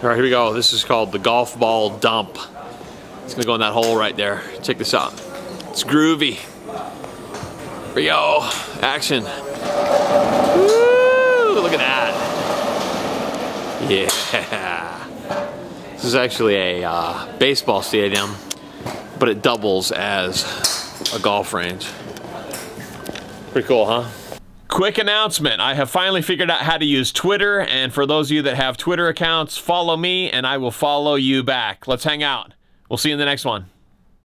All right, here we go. This is called the golf ball dump. It's gonna go in that hole right there. Check this out. It's groovy. Here we go. Action. Woo, look at that. Yeah. This is actually a uh, baseball stadium, but it doubles as a golf range. Pretty cool, huh? Quick announcement. I have finally figured out how to use Twitter, and for those of you that have Twitter accounts, follow me and I will follow you back. Let's hang out. We'll see you in the next one.